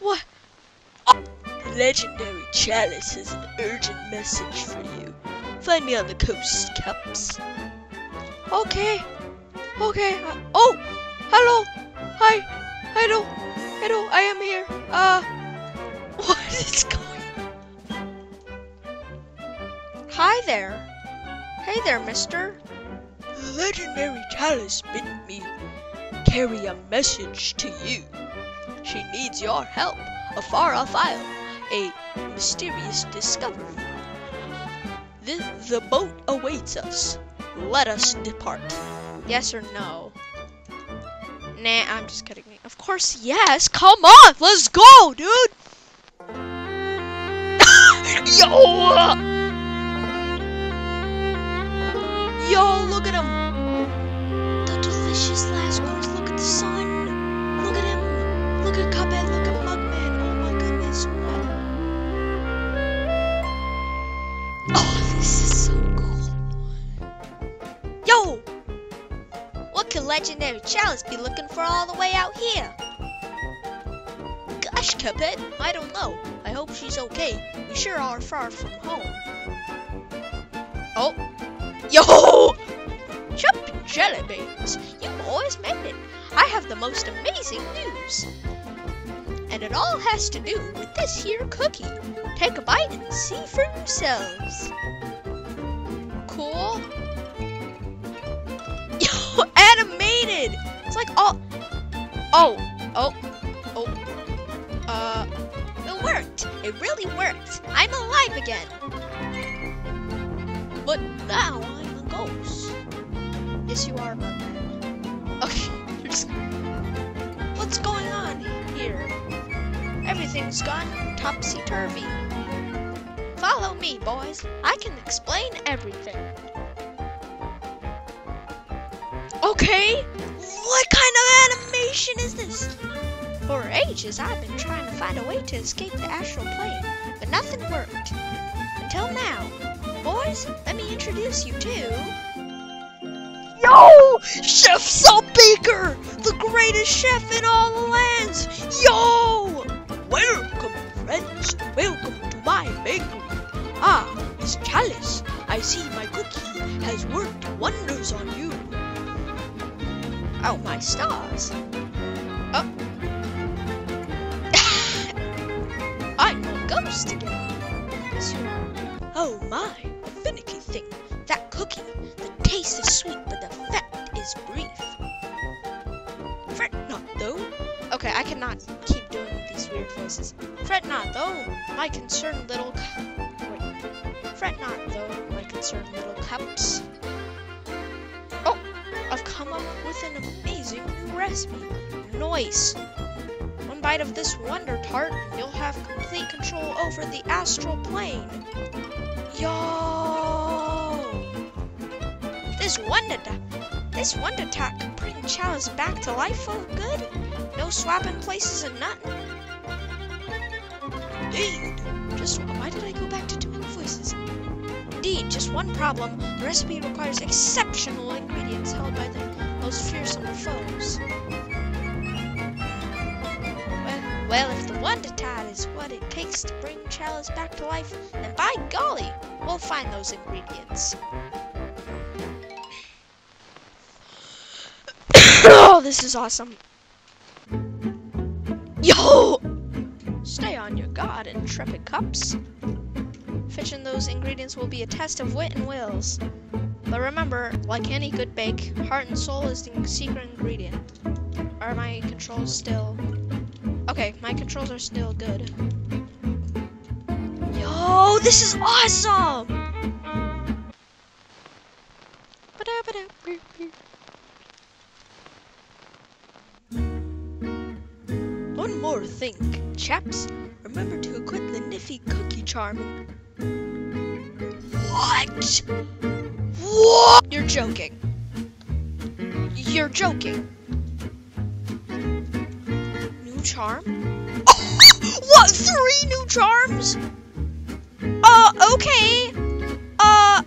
What? Oh. Legendary Chalice has an urgent message for you. Find me on the coast, Cups. Okay. Okay. uh, oh! Hello! Hi! Hello! Hello, I am here. Uh. What is going Hi there. Hey there, mister. The legendary Chalice bid me carry a message to you. She needs your help. A far off isle, a mysterious discovery. The, the boat awaits us. Let us depart. Yes or no? Nah, I'm just kidding. Of course, yes. Come on, let's go, dude. Yo! Yo, look at him. The delicious last Look at Cuphead. Look at Mugman. Oh my goodness. What? Oh, this is so cool. Yo! What could Legendary Chalice be looking for all the way out here? Gosh, Cuphead, I don't know. I hope she's okay. We sure are far from home. Oh, Yo! Jumping jelly beans! You boys made it! I have the most amazing news! And it all has to do with this here cookie. Take a bite and see for yourselves. Cool. Animated! It's like all. Oh, oh, oh. Uh, it worked. It really worked. I'm alive again. But now I'm a ghost. Yes, you are, Mugman. Okay. What's going on here? Everything's gone topsy-turvy. Follow me, boys. I can explain everything. Okay, what kind of animation is this? For ages, I've been trying to find a way to escape the astral plane, but nothing worked. Until now. Boys, let me introduce you to... Yo! Chef Salt Saltbaker! The greatest chef in all the lands! Yo! Welcome, friends. Welcome to my bakery. Ah, Miss Chalice, I see my cookie has worked wonders on you. Oh, my stars. Oh. I'm a ghost again. Oh my, finicky thing. That cookie, the taste is sweet, but the effect is brief. Fret not, though. Okay, I cannot weird voices. Fret not, though, my concerned little. cu- Wait. Fret not, though, my concerned little cups. Oh, I've come up with an amazing new recipe. Noise. One bite of this Wonder Tart, and you'll have complete control over the astral plane. Yo! This Wonder this Wonder Tart can bring Chalice back to life for good. No swapping places and nothing. Indeed. Just why did I go back to doing voices? Indeed, just one problem. The recipe requires exceptional ingredients held by the most fearsome foes. Well, well, if the Wonder Tart is what it takes to bring Chalice back to life, then by golly, we'll find those ingredients. oh, this is awesome. Stay on your guard, intrepid cups. Fetching those ingredients will be a test of wit and wills. But remember, like any good bake, heart and soul is the secret ingredient. Are my controls still... Okay, my controls are still good. Yo, this is awesome! One more thing, chaps. remember to equip the Niffy cookie charm. What? What? You're joking. You're joking. New charm? what? Three new charms? Uh, okay. Uh,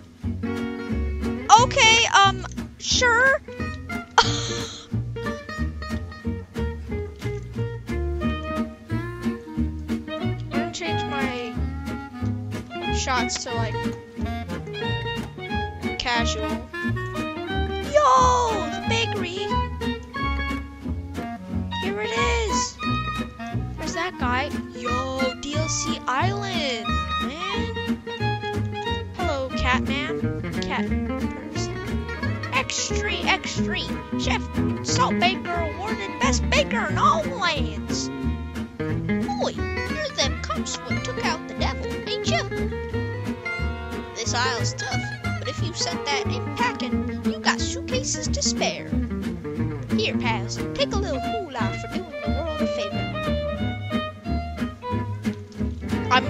okay, um, sure. shots to like casual. Yo, the bakery. Here it is. Where's that guy? Yo, DLC Island, man. Hello, Catman. Cat person. Extreme, extreme. Chef Saltbaker awarded best baker in all lands. Boy, you're them cops what took out the? This tough, but if you set that in packing, you got suitcases to spare. Here, pals, take a little moolah for doing the world a favor. I'm,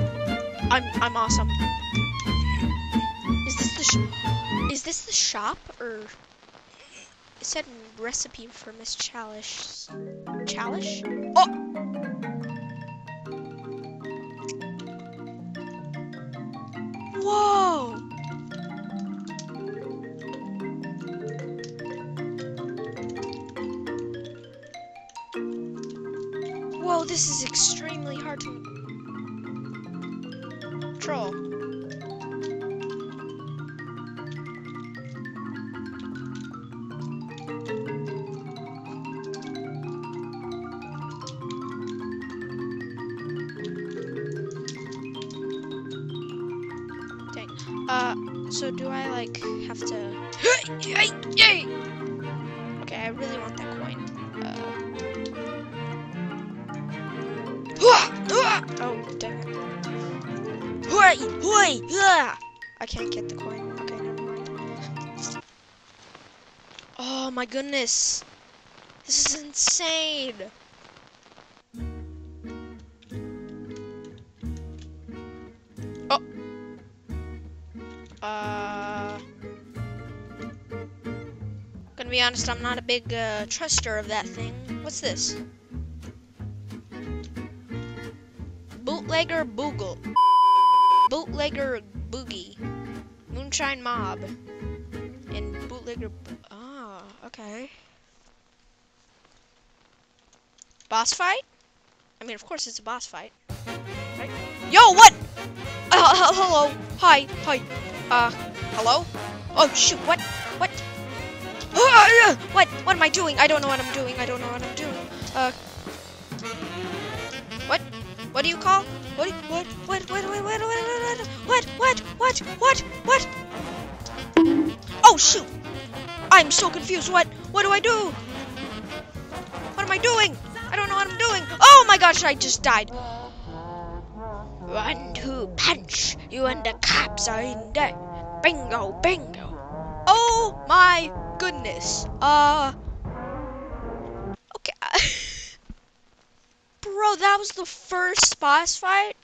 I'm, I'm awesome. Is this the, sh- is this the shop or? It said recipe for Miss Chalish. Chalish? Oh. Whoa! This is extremely hard to control. Uh, so do I like have to? Okay, I really want that Hoi! Hoi! Ah! I can't get the coin. Okay, never mind. Oh my goodness. This is insane. Oh. Uh. Gonna be honest, I'm not a big uh, truster of that thing. What's this? Bootlegger Boogle. Bootlegger Boogie. Moonshine Mob. And Bootlegger. Bo- ah, okay. Boss fight? I mean, of course it's a boss fight. Yo, what? Uh, hello. Hi. Hi. Uh, hello? Oh, shoot. What? What? What? What am I doing? I don't know what I'm doing. I don't know what I'm doing. Uh. What? What do you call? What? What? What? What? What? What? What? What? What? What? What? What? Oh shoot! I'm so confused. What? What do I do? What am I doing? I don't know what I'm doing. Oh my gosh! I just died. One, two, punch! You and the cops are in there. Bingo, bingo. Oh my goodness. Uh. Okay. Bro, that was the first boss fight?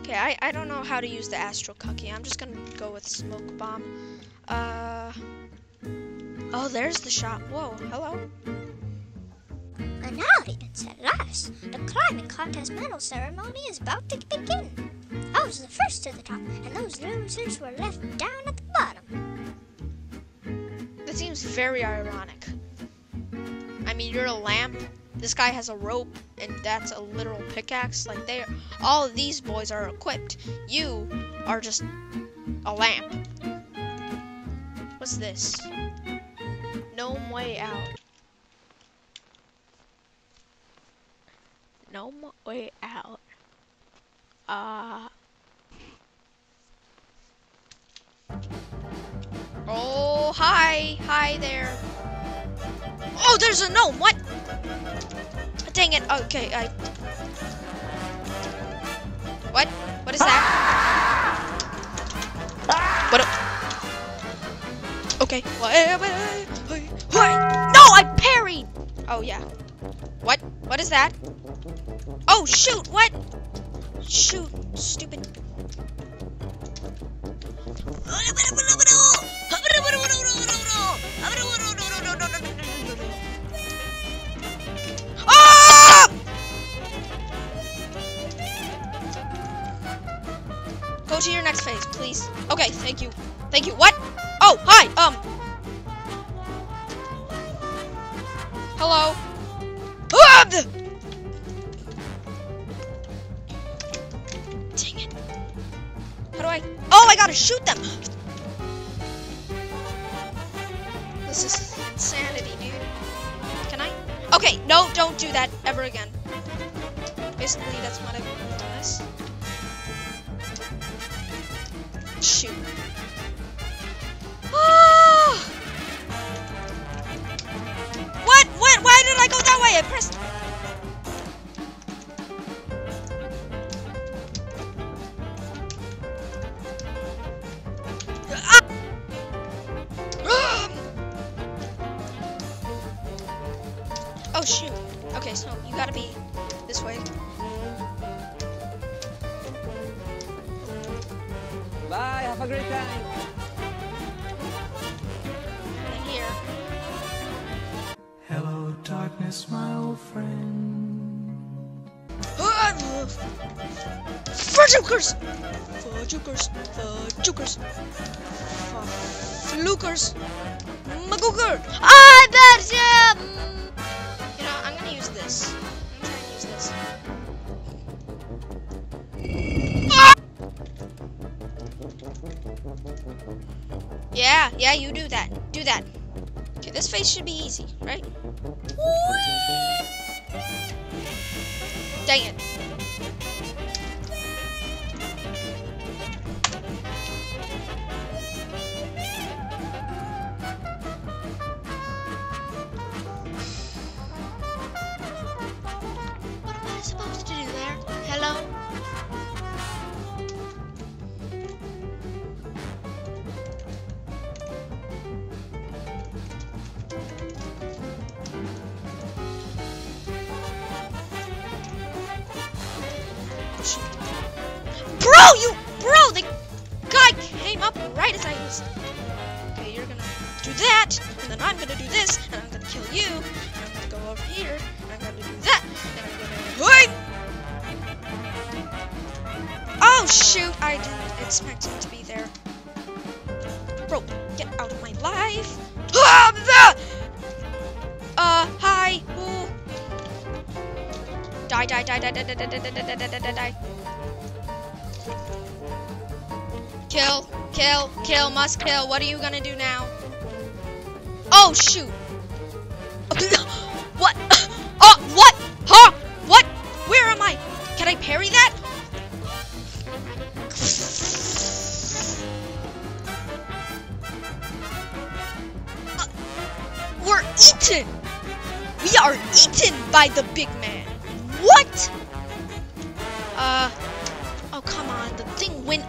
Okay, I, I don't know how to use the Astral Cookie. I'm just gonna go with Smoke Bomb. Uh. Oh, there's the shop. Whoa, hello. And now, Regents, at last, the climbing contest medal ceremony is about to begin. I was the first to the top, and those losers were left down at the bottom. That seems very ironic. I mean, you're a lamp. This guy has a rope, and that's a literal pickaxe. Like they, all of these boys are equipped. You are just a lamp. What's this? Gnome way out. Gnome way out. Uh. Oh, hi, hi there. Oh, there's a gnome. What? Dang it. Okay, I. What? What is that? What? Okay. No, I parried. Oh yeah. What? What is that? Oh shoot! What? Shoot, stupid. Ah! Go to your next phase, please. Okay, thank you. Thank you. What? Oh, hi. Um. Hello. Ah! Dang it. How do I? Oh, I gotta shoot them. Okay, no, don't do that ever again. Basically, that's what I've done this. Shoot. Ah! What? What? Why did I go that way? I pressed. Shoot. Okay, so you gotta be this way. Bye, have a great time. And here. Hello, darkness, my old friend. Ah! Fudgukers! Fudgukers! Fudgukers! Flukers! Magooker! Ah, I bet you! Okay, this phase should be easy, right? Dang it. You, bro, the guy came up right as I was. Okay, you're gonna do that, and then I'm gonna do this, and I'm gonna kill you, and I'm gonna go over here, and I'm gonna do that, and I'm gonna. Wait! Oh shoot! I didn't expect him to be there. Bro, get out of my life! Ah, Uh, hi. Ooh. Die, die, die, die, die, die, die, die, die, die, die, die, Kill, kill, must kill. What are you gonna do now? Oh shoot! What? Oh, what? Huh? What? Where am I? Can I parry that? Uh, we're eaten! We are eaten by the big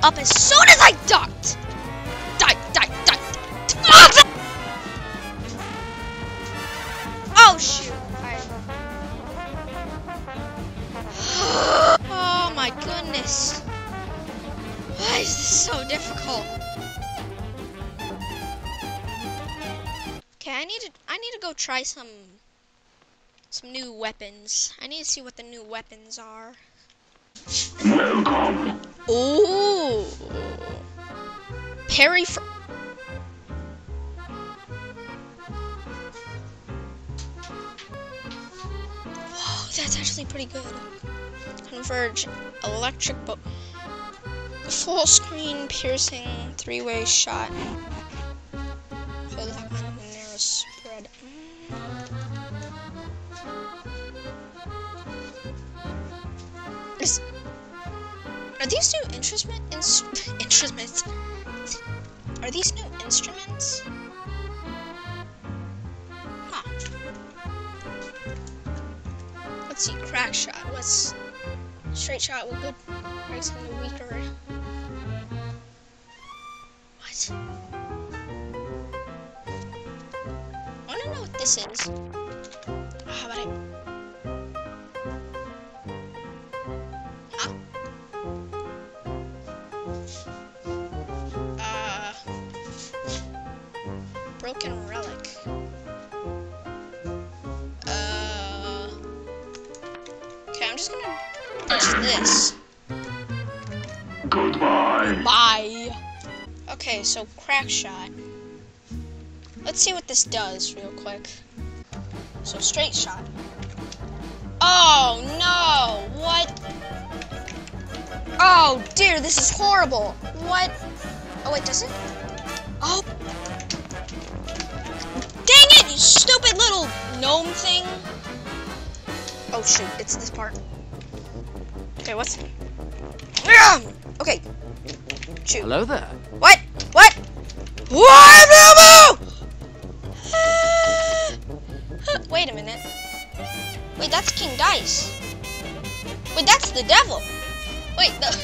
up as soon as I ducked! Die, die, die! Oh shoot! Oh my goodness! Why is this so difficult? Okay, I need to I need to go try some some new weapons. I need to see what the new weapons are. Welcome. Ooh. Parry for Whoa, that's actually pretty good. Converge electric bo full screen piercing three-way shot. So that kind of a narrow spread. Mm. Are these new instrument ins- instruments? Are these new instruments? Huh. Let's see, crack shot. What's straight shot with good breaks in the weaker? What? I wanna know what this is. Just gonna push this. Goodbye. Bye. Okay, so crack shot. Let's see what this does real quick. So straight shot. Oh no! What? Oh dear, this is horrible. What? Oh wait, does it? Oh. Dang it, you stupid little gnome thing. Oh shoot, it's this part. Okay, what's... Okay. Shoot. Hello there. What? What? What? Wait a minute. Wait, that's King Dice. Wait, that's the devil. Wait, the,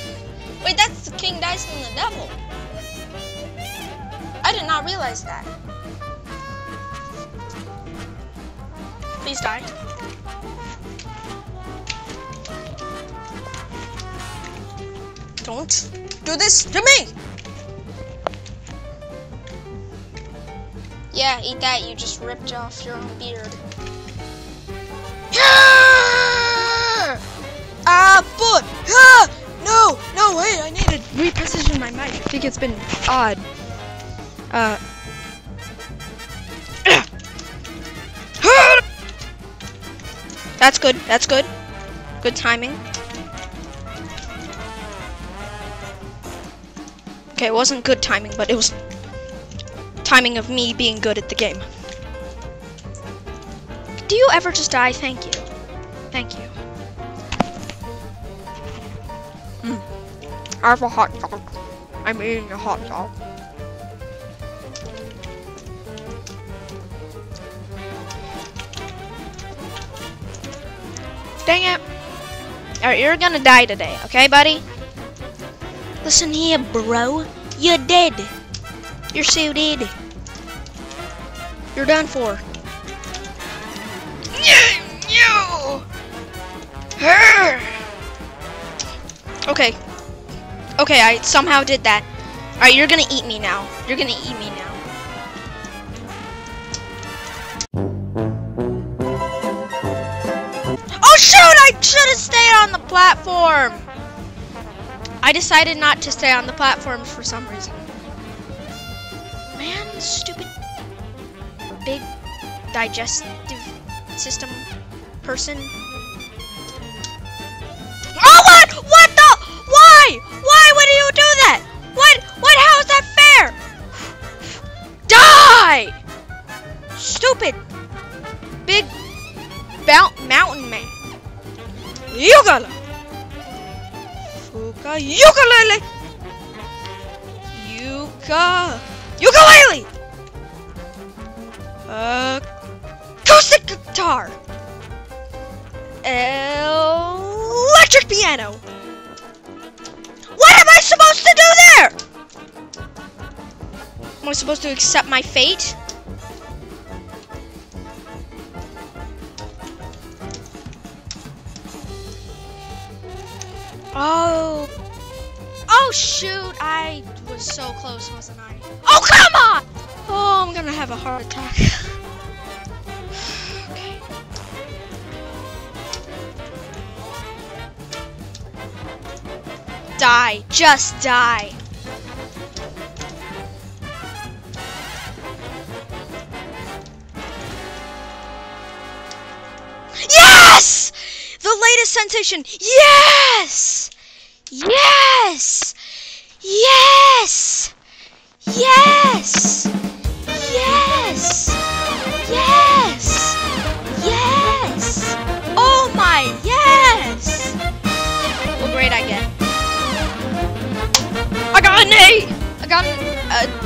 wait, that's the King Dice and the devil. I did not realize that. Please die. Don't do this to me! Yeah, eat that. You just ripped off your own beard. Yeah! Ah, foot! Ah! No! No, wait, I need to reposition my mic. I think it's been odd. Uh. That's good. That's good. Good timing. Okay, it wasn't good timing, but it was timing of me being good at the game. Do you ever just die? Thank you. Thank you. Mm. I have a hot dog. I'm eating a hot dog. Dang it. Alright, you're gonna die today, okay, buddy? Listen here, bro. You're dead. You're so dead. You're done for. You. Okay. Okay, I somehow did that. Alright, you're gonna eat me now. You're gonna eat me now. Oh shoot! I should have stayed on the platform! I decided not to stay on the platform for some reason. Man, stupid big digestive system person. Oh what? What the? Why? Why would you do that? What? What? How is that fair? Die! Stupid big mount mountain man. Yugala. Fuka ukulele. Yuka ukulele. Uh, acoustic guitar. Electric piano. What am I supposed to do there? Am I supposed to accept my fate? So close, wasn't I? Oh come on! Oh, I'm gonna have a heart attack. okay. Die. Just die. Yes! The latest sensation. Yes!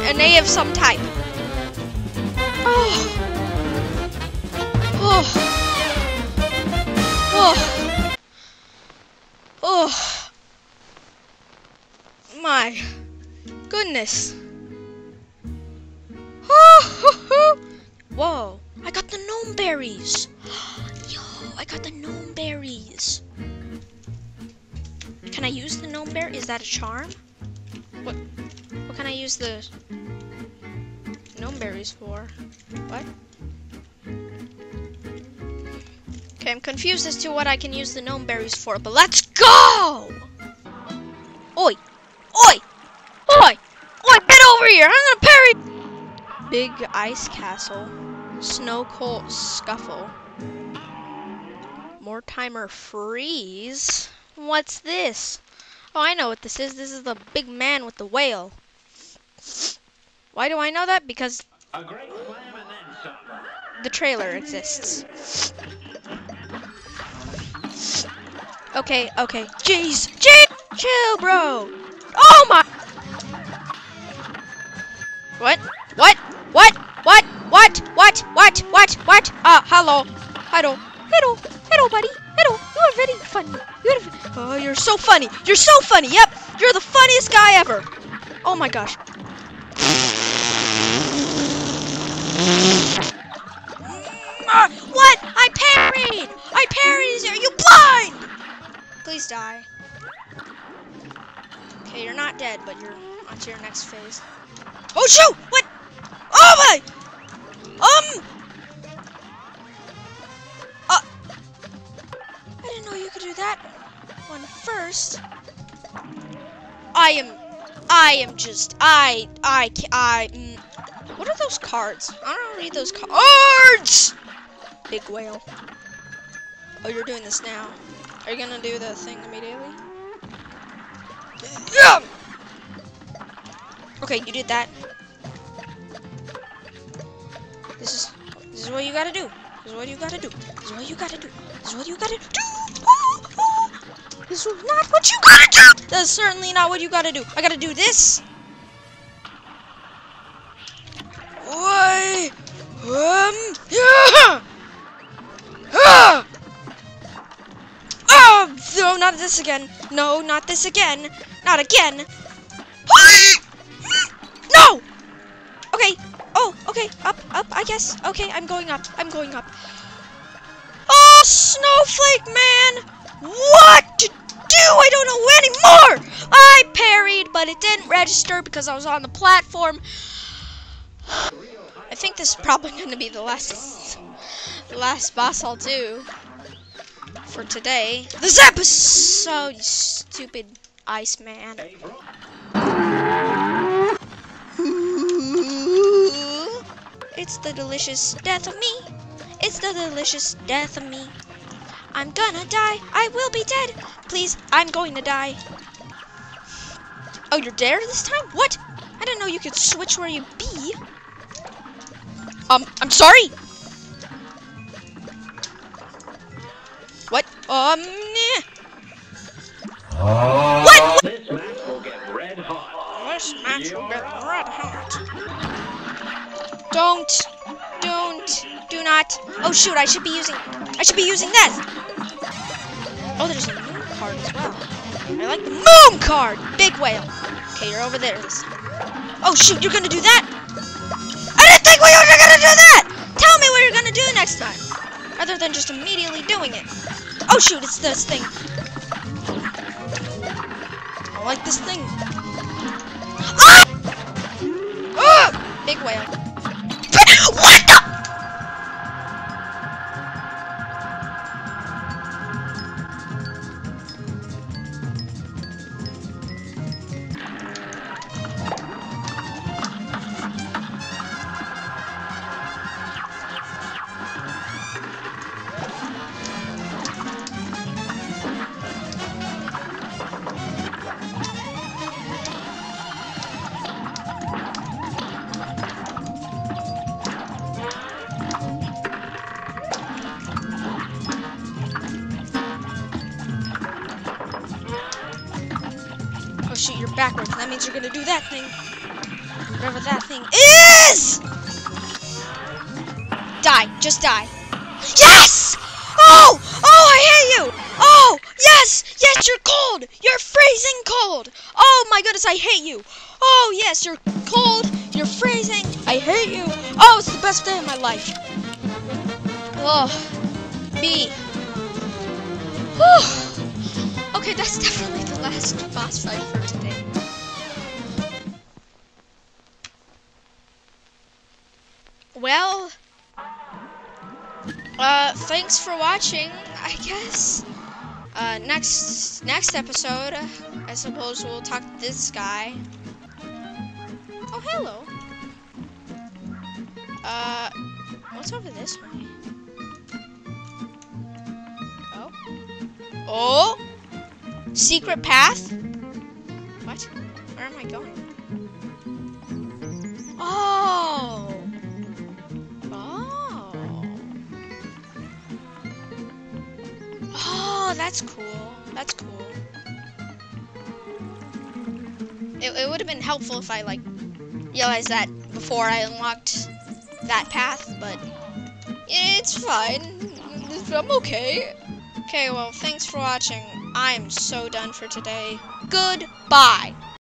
An A of some type. Oh. Oh. Oh. Oh. My goodness. Whoa, I got the gnome berries. Yo, I got the gnome berries. Can I use the gnome berry? Is that a charm? What what can I use the gnome berries for? What? Okay, I'm confused as to what I can use the gnome berries for, but let's go! Oi! Oi! Oi! Oi, get over here! I'm gonna parry! Big ice castle. Snow cold scuffle. More timer freeze. What's this? Oh, I know what this is. This is the big man with the whale. Why do I know that? Because the trailer exists. Okay, okay. Jeez, jeez, chill, bro. Oh my. What? What? What? What? What? What? What? What? What? Ah, hello. Hello. Hello. Hello, buddy. Hello. You are very funny. You're. Oh, you're so funny. You're so funny. Yep. You're the funniest guy ever. Oh my gosh. What? I parried! I parried! Are you blind? Please die. Okay, you're not dead, but you're on to your next phase. Oh shoot! What? Oh my! Um. Uh. I didn't know you could do that one first. I am. I am just. I. I. ca- I. Mm, what are those cards? I don't read those cards. Big whale. Oh, you're doing this now. Are you gonna do the thing immediately? Yeah. Okay, you did that. This is this is what you gotta do. This is what you gotta do. This is what you gotta do. This is what you gotta do. This is not what you gotta do. That's certainly not what you gotta do. I gotta do this. This again. No, not this again. Not again. no! Okay. Oh, okay. Up, up, I guess. Okay, I'm going up. I'm going up. Oh, Snowflake Man! What to do? I don't know anymore! I parried, but it didn't register because I was on the platform. I think this is probably going to be the last, the last boss I'll do for today. This episode, you stupid Iceman. It's the delicious death of me. It's the delicious death of me. I'm gonna die. I will be dead. Please, I'm going to die. Oh, you're there this time? What? I didn't know you could switch where you be. Um, I'm sorry. Um, nah. What? This match will get red hot. This match will get red hot. Don't, don't, do not. Oh shoot! I should be using, I should be using that. Oh, there's a moon card as well. I like the moon card. Big whale. Okay, you're over there. Oh shoot! You're gonna do that? I didn't think we were gonna do that. Tell me what you're gonna do next time, other than just immediately doing it. Oh shoot! It's this thing. I like this thing. Ah! Ah! Big whale. Backwards. That means you're gonna do that thing. Whatever that thing is! Die. Just die. Yes! Oh! Oh, I hate you! Oh! Yes! Yes, you're cold! You're freezing cold! Oh my goodness, I hate you! Oh yes, you're cold, you're freezing, I hate you! Oh, it's the best day of my life! Oh, me. Whew. Okay, that's definitely the last boss fight for Well, Uh, thanks for watching, I guess. Uh, next next episode, I suppose we'll talk to this guy. Oh, hello. Uh, what's over this way? Oh. Oh! Secret path? What? Where am I going? That's cool. That's cool. It, it would have been helpful if I, like, realized that before I unlocked that path, but it's fine. I'm okay. Okay, well, thanks for watching. I'm so done for today. Goodbye.